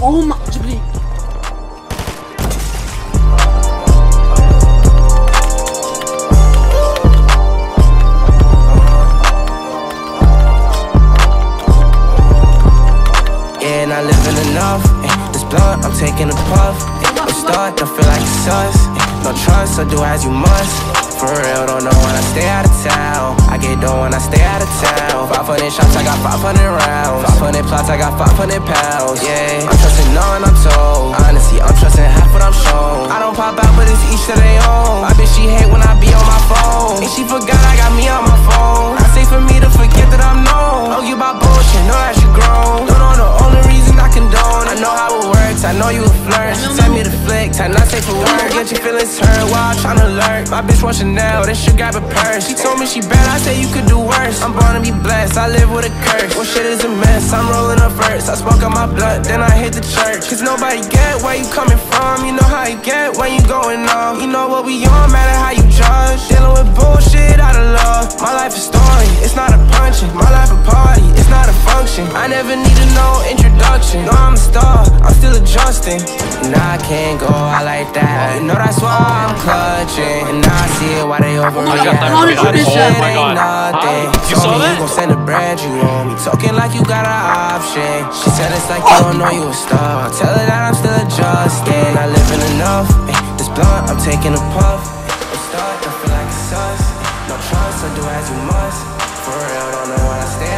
Oh my Ghibli. Yeah, not living enough. This blunt, I'm taking a puff. Eh. I'm I feel like it's us. Eh. No trust, so do as you must. For real, don't know when I stay out of town. I get done when I stay out of town. 500 shots, I got 500 rounds. 500 plots, I got 500 pounds. Yeah, I'm trusting none, I'm told. Honestly, I'm trusting half what I'm shown. I don't pop out, but it's each to their own. My bitch, she hate when I be on my phone. And she forgot safe for work. Get your feelings hurt while tryna lurk. My bitch want Chanel, then she grab a purse. She told me she bad, I say you could do worse. I'm born to be blessed, I live with a curse. Well, shit is a mess, I'm rolling up first. I smoke on my blood, then I hit the church. Cause nobody get where you coming from. You know how you get when you going off. You know what we on, matter how you judge. Dealing with bullshit out of love. My life a no introduction. No, I'm a star, I'm still adjusting. And I can't go out like that. You know that's why I'm clutching. And I see it why they overreact. God, how did you All this miss shit that? Oh my ain't God. nothing. You saw me that? you gon' send a brand you owe me. Talking like you got an option. She said it's like you don't know you a star. Tell her that I'm still adjusting. Not living enough. Eh, This blunt, I'm taking a puff. Start, don't feel like it's us. No trust, so do as you must. For real, don't know when I stay